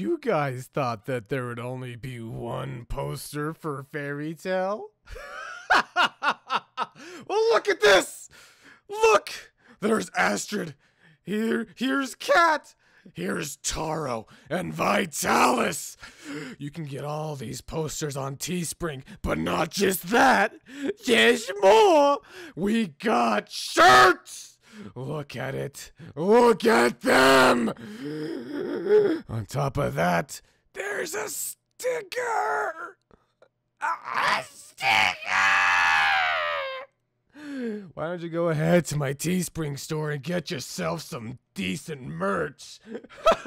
You guys thought that there would only be one poster for Fairy Tale? well, look at this! Look! There's Astrid. Here, here's Cat. Here's Taro and Vitalis. You can get all these posters on Teespring, but not just that. There's more. We got shirts. Look at it. Look at them. On top of that, there's a sticker. A sticker. Why don't you go ahead to my Teespring store and get yourself some decent merch?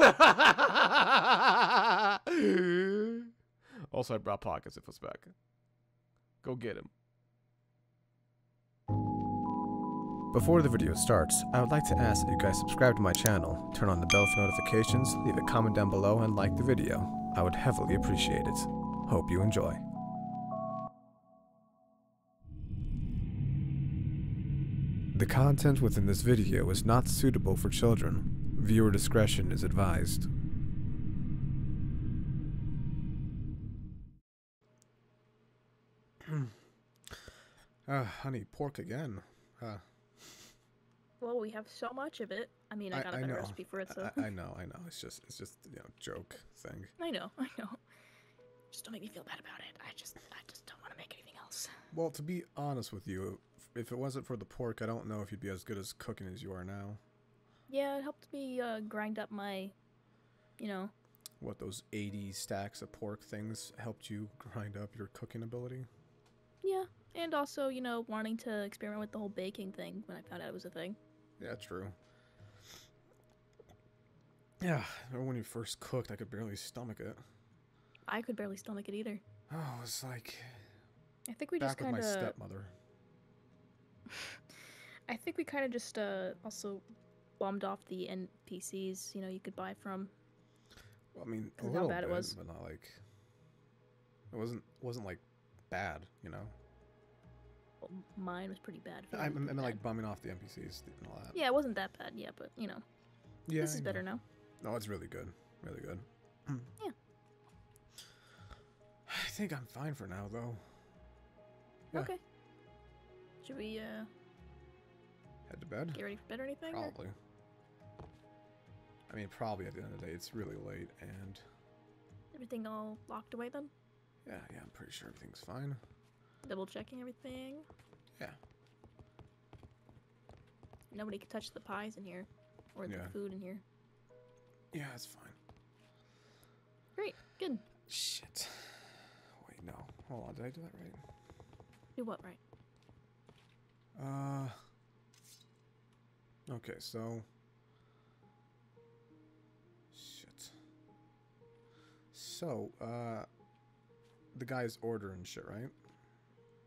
also, I brought pockets if it's back. Go get him. Before the video starts, I would like to ask that you guys subscribe to my channel, turn on the bell for notifications, leave a comment down below, and like the video. I would heavily appreciate it. Hope you enjoy. The content within this video is not suitable for children. Viewer discretion is advised. uh, honey, pork again. Uh, Well, we have so much of it. I mean, I got a better recipe for it, so. I, I know, I know. It's just, it's just, you know, joke thing. I know, I know. Just don't make me feel bad about it. I just, I just don't want to make anything else. Well, to be honest with you, if it wasn't for the pork, I don't know if you'd be as good as cooking as you are now. Yeah, it helped me uh, grind up my, you know. What those 80 stacks of pork things helped you grind up your cooking ability? Yeah, and also, you know, wanting to experiment with the whole baking thing when I found out it was a thing. Yeah, true. Yeah, remember when you first cooked, I could barely stomach it. I could barely stomach it either. Oh, it was like I think we back just with kind my stepmother. I think we kind of just uh, also bombed off the NPCs. You know, you could buy from. Well, I mean, a of how little bad it was. but not like. It wasn't wasn't like bad, you know. Mine was pretty bad. I, I meant like bumming off the NPCs and all that. Yeah, it wasn't that bad. Yeah, but you know, Yeah, this is better know. now. No, it's really good, really good. Yeah. I think I'm fine for now, though. Yeah. Okay. Should we uh Head to bed. get ready for bed or anything? or- Probably. I mean, probably at the end of the day, it's really late, and Everything all locked away then? yeah, yeah, I'm pretty sure everything's fine. Double checking everything. Yeah. Nobody can touch the pies in here, or Yeah. the food in here. Yeah, it's fine. Great, good. Shit. Wait, no. Hold on, did I do that right? Do what right? Uh. Okay, so. Shit. So, uh. The guy's ordering shit, right?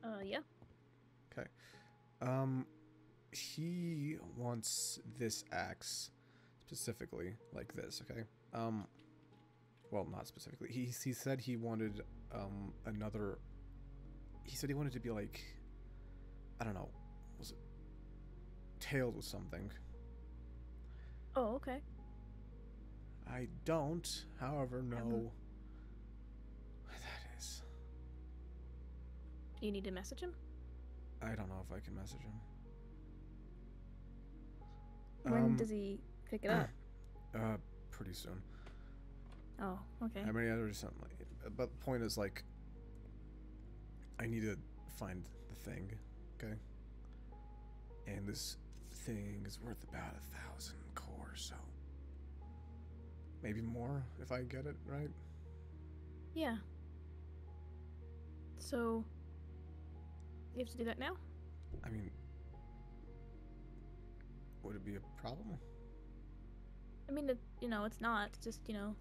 Uh, yeah. Okay. Um. He wants this axe specifically, like this, okay? Um. Well, not specifically. He, he said he wanted, um, another. He said he wanted to be like. I don't know. Was it tailed with something? Oh, okay. I don't, however, know you need to message him? I don't know if I can message him. When Um, does he pick it up? Uh, pretty soon. oh, okay. I mean, there's something. Like, but the point is, like, I need to find the thing, okay? And this thing is worth about a thousand core, so maybe more if I get it right. Yeah. So, you have to do that now? I mean, would it be a problem? I mean, it, you know, it's not. It's just, you know,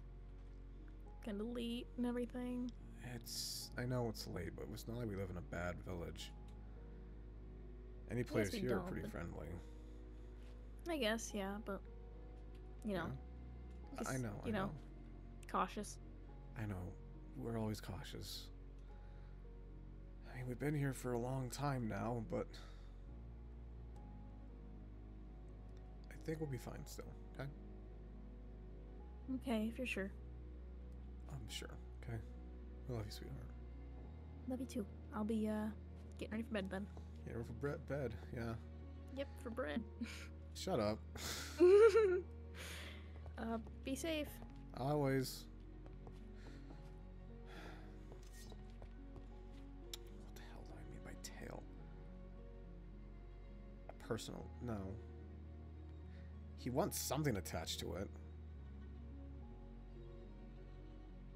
kind of late and everything. It's. I know it's late, but it's not like we live in a bad village. Any players here are pretty friendly. I guess, yeah, but, you know, I just, know. I you know, know. cautious. I know. We're always cautious. I mean, we've been here for a long time now, but I think we'll be fine still. Okay. Okay, if you're sure. I'm sure. Okay. I love you, sweetheart. Love you too. I'll be uh getting ready for bed then. Yeah, we're for bre- bed. Yeah. Yep, for bread. Shut up. uh, be safe. Always. Personal. No. He wants something attached to it.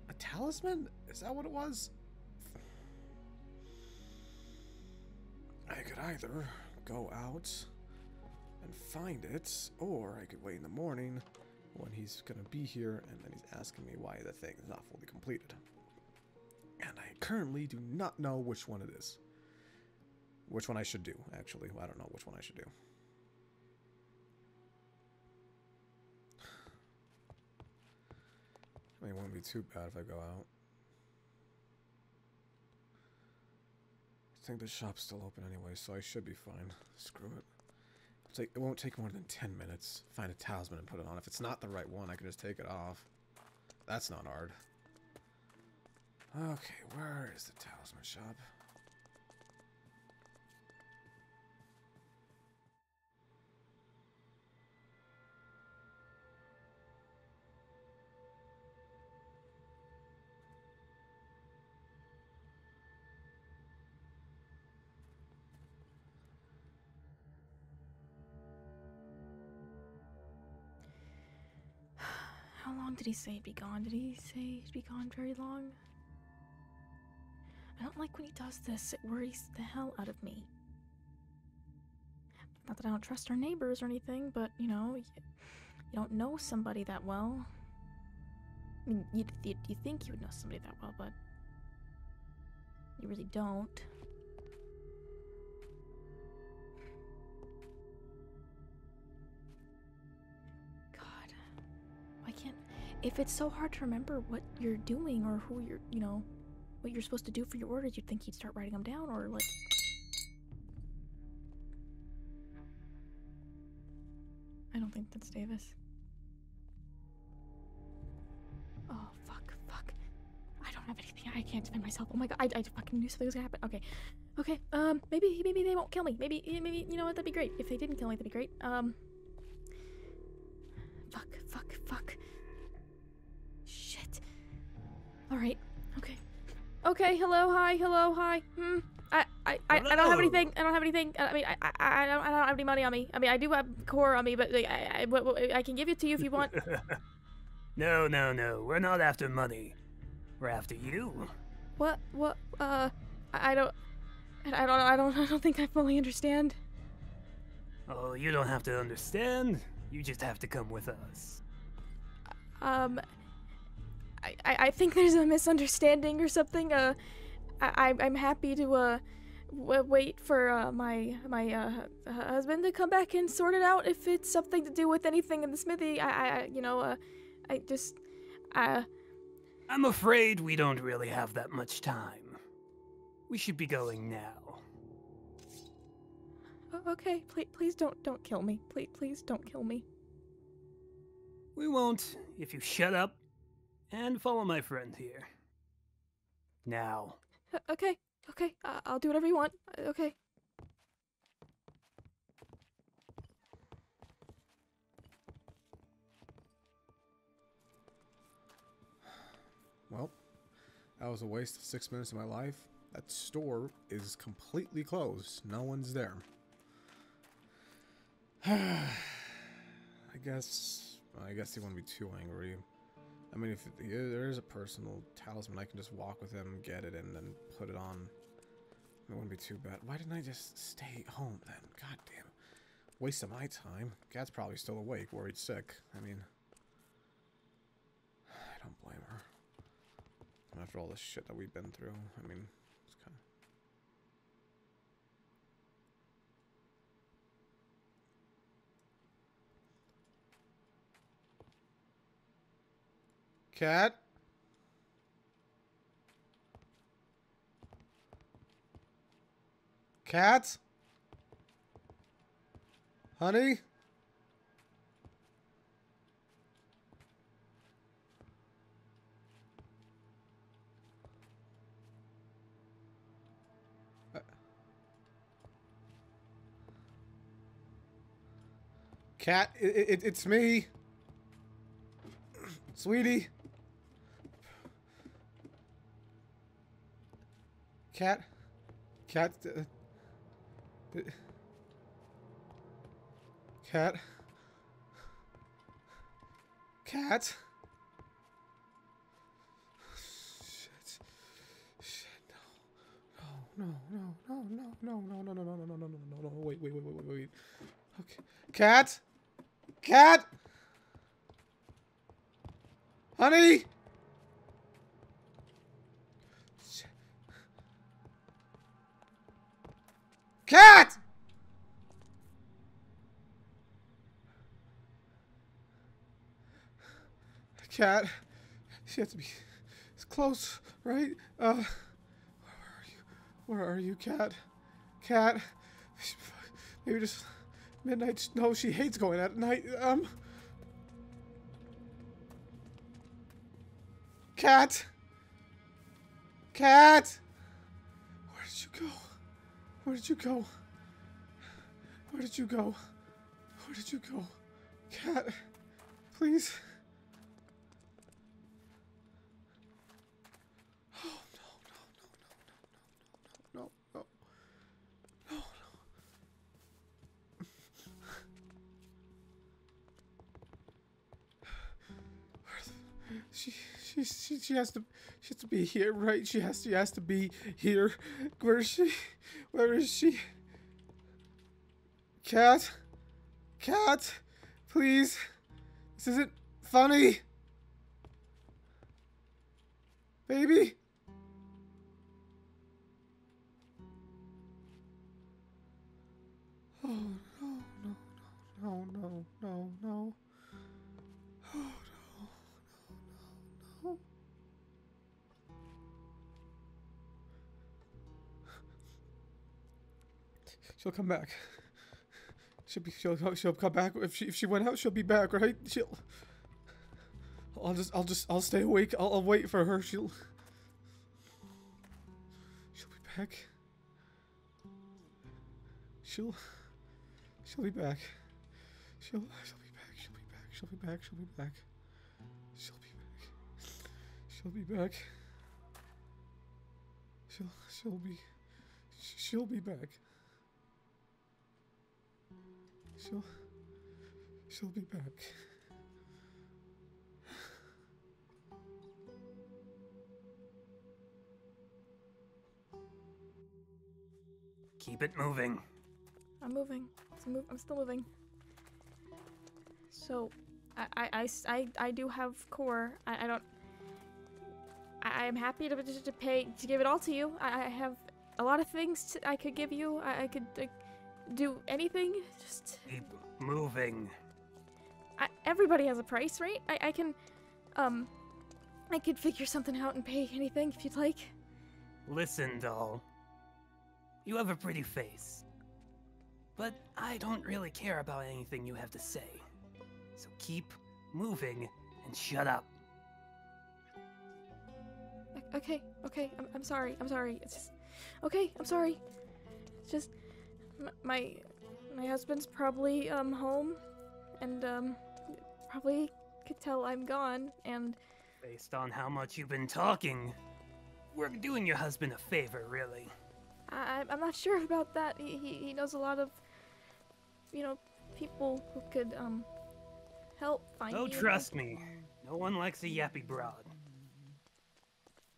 A talisman? Is that what it was? I could either go out and find it, or I could wait in the morning when he's gonna be here, and then he's asking me why the thing is not fully completed. And I currently do not know which one it is. Which one I should do, actually. I don't know which one I should do. I mean, it wouldn't be too bad if I go out. I think the shop's still open anyway, so I should be fine. Screw it. It won't take more than 10 minutes. Find a talisman and put it on. If it's not the right one, I can just take it off. That's not hard. Okay, where is the talisman shop? How long did he say he'd be gone? Did he say he'd be gone very long? I don't like when he does this. It worries the hell out of me. Not that I don't trust our neighbors or anything, but you know, you, you don't know somebody that well. I mean, you you you think you would know somebody that well, but you really don't. Why can't? If it's so hard to remember what you're doing or who you're, you know, what you're supposed to do for your orders, you'd think he'd start writing them down or like. I don't think that's Davis. Oh, fuck, fuck. I don't have anything. I can't defend myself. Oh my god, I, I fucking knew something was gonna happen. Okay. Okay, um, maybe, maybe they won't kill me. Maybe, maybe, you know what, that'd be great. If they didn't kill me, that'd be great. Um. Alright, okay. Okay, hello, hi, hello, hi. Hmm. I, I, I, I don't have anything. I don't have anything. I mean, I, I, I don't, I don't have any money on me. I mean, I do have core on me, but like, I, I, I can give it to you if you want. no, no, no. We're not after money. We're after you. What? What? Uh, I don't. I I don't. I don't. I don't think I fully understand. Oh, you don't have to understand. You just have to come with us. Um, I, I, think there's a misunderstanding or something. Uh, I, I'm happy to uh, w- wait for uh, my my uh, hu- husband to come back and sort it out if it's something to do with anything in the smithy. I, I, I you know, uh, I just, uh, I'm afraid we don't really have that much time. We should be going now. okay. Please, please don't, don't kill me. Please, please don't kill me. We won't if you shut up and follow my friend here. Now. Uh, okay, okay. Uh, I'll do whatever you want. Uh, Okay. Well, that was a waste of six minutes of my life. That store is completely closed. No one's there. I guess. I guess he wouldn't be too angry. I mean, if there is a personal talisman, I can just walk with him, get it, and then put it on. It wouldn't be too bad. Why didn't I just stay home then? God damn. Waste of my time. Cat's probably still awake, worried sick. I mean, I don't blame her. After all the shit that we've been through, I mean, Cat? Cat? Honey? Cat, it, it, it's me. Sweetie. Cat. Cat. Uh, uh, cat. Cat. Shit. Shit. No. No. No. No. No. No. No. No. No. No. No. No. No. No. No. Wait. Wait. Wait. Wait. Wait. Wait. Okay. Cat. Cat. Honey. Cat. Cat. She has to be. It's close, right? Uh. Where are you? Where are you, Cat? Cat. Maybe just midnight. No, she hates going out at night. Um. Cat. Cat. Where did you go? Where did you go? Where did you go? Where did you go? Cat. Please. Oh no no no no no no no no no no no. She she she she has to she has to be here, right? She has she has to be here. Where is she? Where is she? Cat? Cat? Please? This isn't funny. Baby? She'll come back. She'll be she'll she'll come back. If she if she went out she'll be back right? She'll I'll just I'll just I'll stay awake. I'll, I'll wait for her. She'll she'll be back. She'll she'll be back. She'll she'll be back. She'll be back. She'll be back. She'll be back. She'll be back. She'll be back. She'll she'll be she'll be back She'll she'll be back. Keep it moving. I'm moving. I'm, move, I'm still moving. So, I do have core. I, I don't. I, I'm happy to, to, to pay to give it all to you. I, I have a lot of things to, I could give you. I, I could like, do anything. Just Keep moving. I, everybody has a price, right? I, I can, um, I could figure something out and pay anything if you'd like. Listen, doll. You have a pretty face. But I don't really care about anything you have to say. So keep moving and shut up. Okay, okay. I'm, I'm sorry. I'm sorry. It's just okay. I'm sorry. It's just my my husband's probably um home, and um probably could tell I'm gone. And Based on how much you've been talking, we're doing your husband a favor, really. I I'm not sure about that. He he, he knows a lot of you know people who could um help find Oh, trust me. No one likes a yappy broad.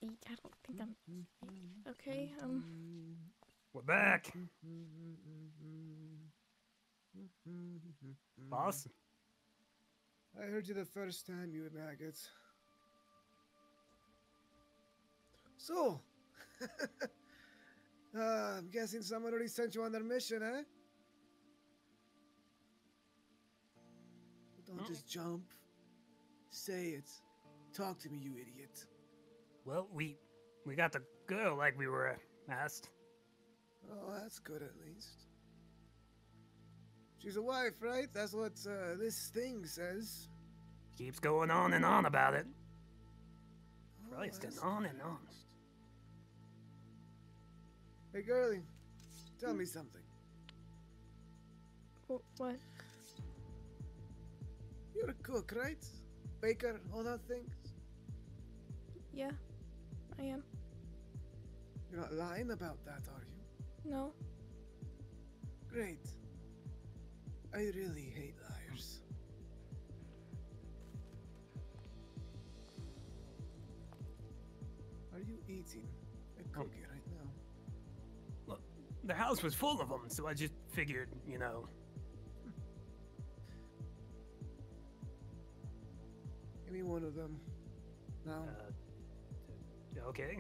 I, I don't think I'm okay. Um. We're back. Boss? I heard you the first time, you maggots. So, uh, I'm guessing someone already sent you on their mission, eh? Don't just jump. Say it. Talk to me, you idiot. Well, we we got the girl like we were asked. Oh, that's good at least. She's a wife, right? That's what uh, this thing says. Keeps going on and on about it. Oh, Christ, and on and on. Hey, girlie, tell me something. wh- What? You're a cook, right? Baker, all that things. Yeah, I am. You're not lying about that, are you? No. Great. I really hate liars. Are you eating a cookie right now? Look, the house was full of them, so I just figured, you know. Give me one of them. Now, Uh, okay.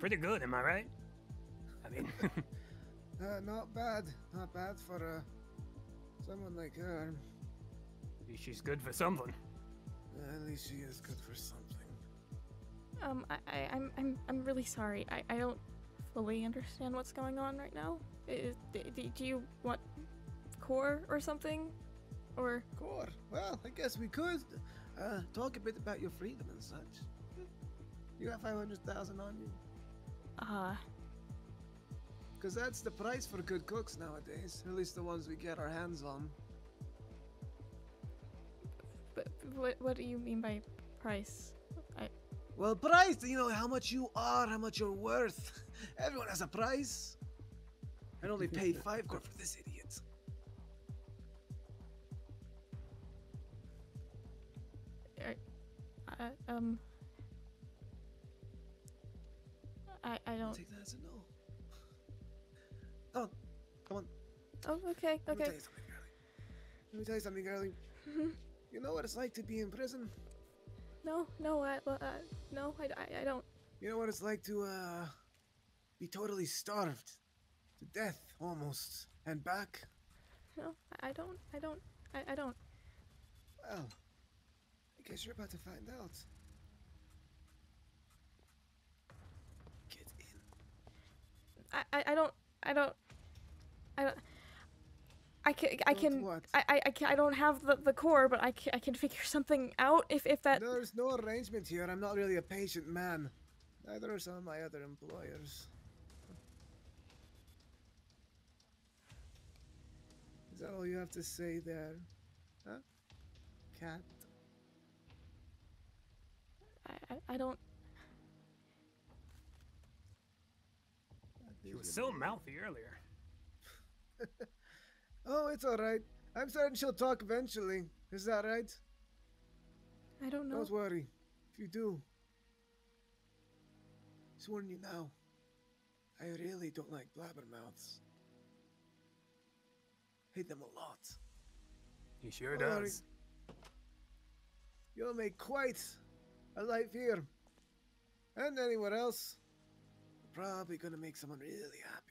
Pretty good, am I right? I mean, uh, not bad. Not bad for uh, someone like her. she's good for something. Uh, at least she is good for something. Um, I, I, I'm, I'm, I'm really sorry. I, I don't fully understand what's going on right now. Is, d- d- do you want core or something? Or Core. Well, I guess we could uh, talk a bit about your freedom and such. You got 500,000 on you? Uh, Because that's the price for good cooks nowadays. At least the ones we get our hands on. but what, what do you mean by price? I, Well, price, you know, how much you are, how much you're worth. Everyone has a price. I'd only pay five core for this idiot. I, um, Oh, okay, Let me tell you something, girlie. Let me tell you something, girlie. You know what it's like to be in prison? No, no, I, uh, no, I, I, I don't. You know what it's like to, uh, be totally starved to death almost and back? No, I I don't. I don't. I, I don't. Well, I guess you're about to find out. Get in. I, I, I don't. I don't. I don't. I can. I can. what? I, I, I, can, I don't have the, the core, but I can, I can figure something out if, if that. There's no arrangement here. I'm not really a patient man. Neither are some of my other employers. Is that all you have to say there? Huh? Cat? I, I, I don't. She was so mouthy earlier. It's alright. I'm certain she'll talk eventually. Is that right? I don't know. Don't worry. If you do, just warn you now. I really don't like blabbermouths. Hate them a lot. He sure Don't worry. does. You'll make quite a life here. And anywhere else. You're probably gonna make someone really happy.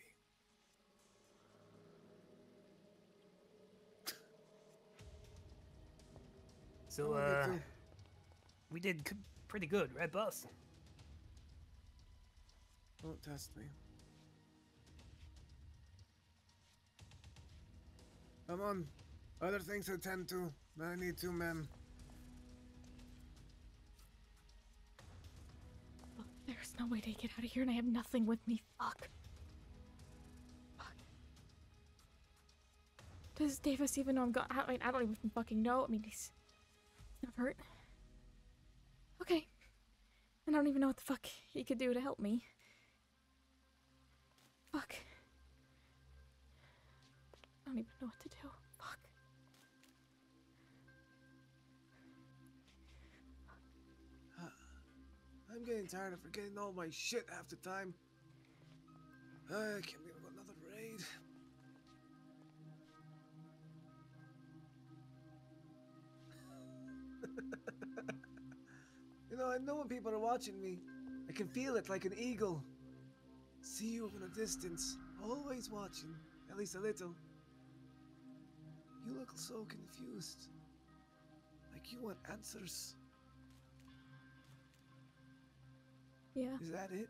So, Oh, uh, we did c- pretty good, right, boss? Don't test me. Come on. Other things to attend to. I need two men. Look, There's no way to get out of here, and I have nothing with me. Fuck. Fuck. Does Davis even know I'm gone? I, mean, I don't even fucking know. I mean, he's not hurt. Okay. I don't even know what the fuck he could do to help me. Fuck. I don't even know what to do. Fuck. Uh, I'm getting tired of forgetting all my shit half the time. I can't believe another raid. You know, I know when people are watching me. I can feel it like an eagle. See you from a distance, always watching, at least a little. You look so confused. Like you want answers. Yeah. Is that it?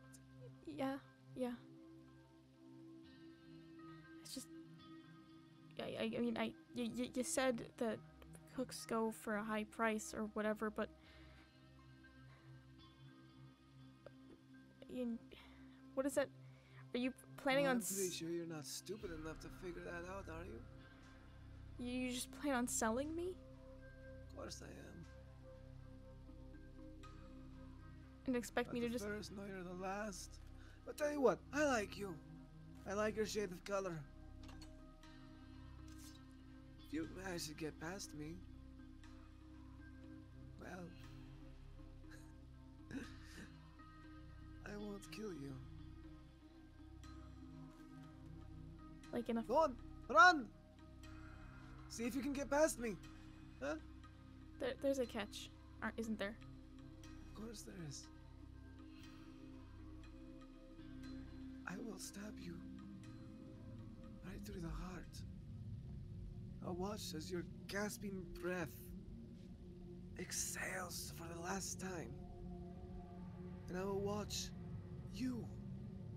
Yeah, yeah. It's just, I, I, I mean, I, you, you, you said that cooks go for a high price or whatever, but you, what does that Are you planning Well, on? I'm pretty sure you're not stupid enough to figure that out, are you? you, just plan on selling me Of course I am. and expect Not me to the just? first, nor you're the last. But tell you what, I like you. I like your shade of color. If you manage to get past me, I won't kill you. Like in a Go on, run! See if you can get past me. Huh? there, there's a catch, Aren't, isn't there? Of course there is. I will stab you right through the heart. I'll watch as your gasping breath exhales for the last time. And I will watch you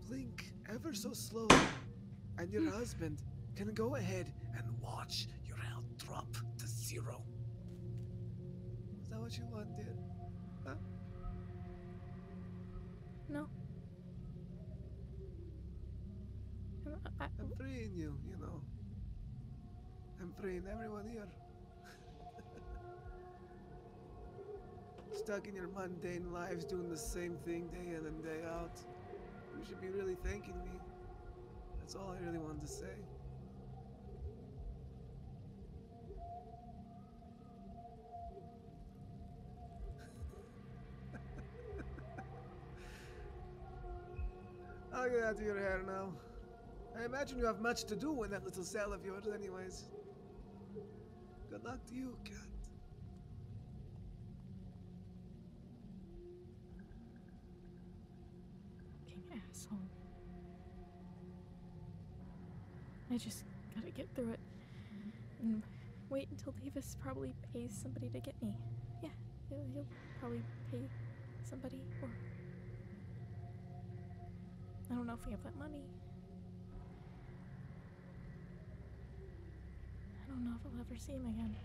blink ever so slowly. And your hmm. husband can go ahead and watch your health drop to zero. Is that what you want, dear? Huh? No. I'm freeing you, you know. I'm freeing everyone here. Stuck in your mundane lives doing the same thing day in and day out. You should be really thanking me. That's all I really wanted to say. I'll get out of your hair now. I imagine you have much to do in that little cell of yours, anyways. Good luck to you, cat. I just gotta get through it. And wait until Davis probably pays somebody to get me. Yeah, he'll, he'll probably pay somebody or. I don't know if we have that money. I don't know if I'll ever see him again.